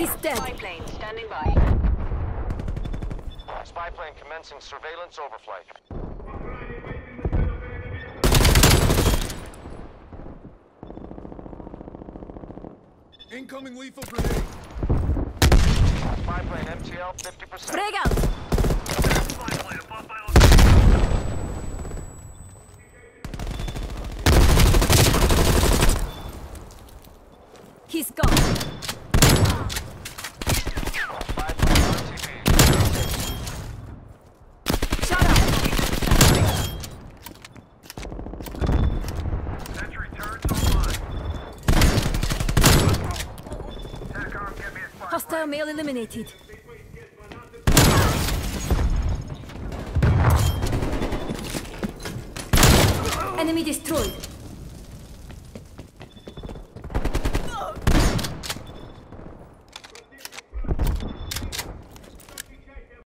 He's dead. Spy plane standing by. Spy plane commencing surveillance overflight. Incoming lethal grenade. Spy plane MTL 50%. Frag out! He's gone. Hostile male eliminated. Enemy destroyed.